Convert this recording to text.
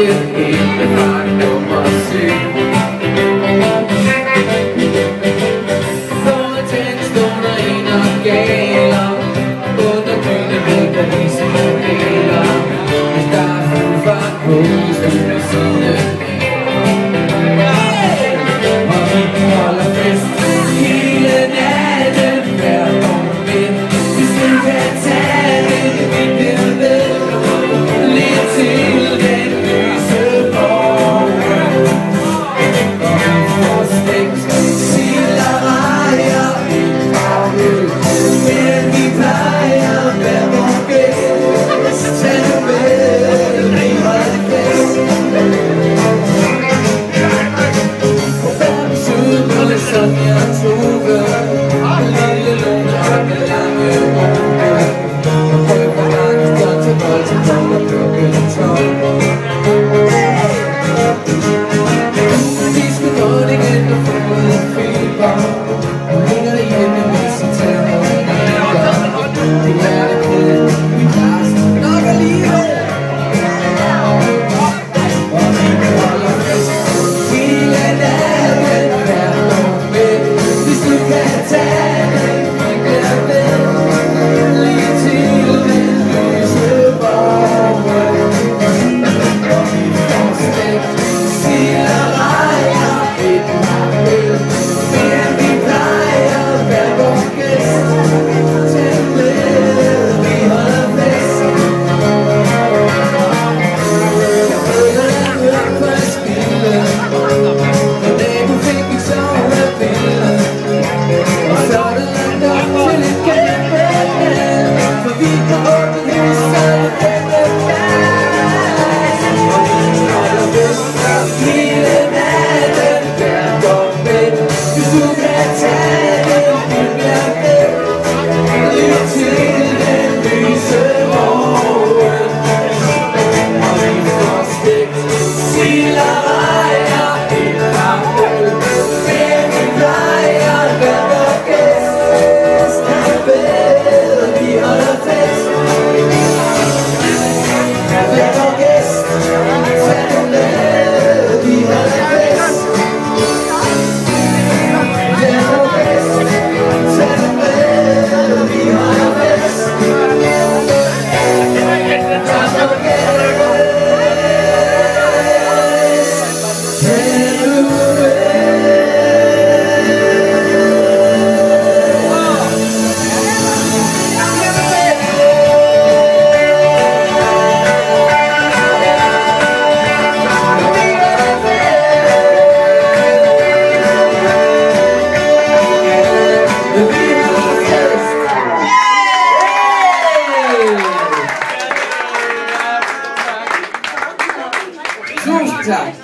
you. the guitar Exactly.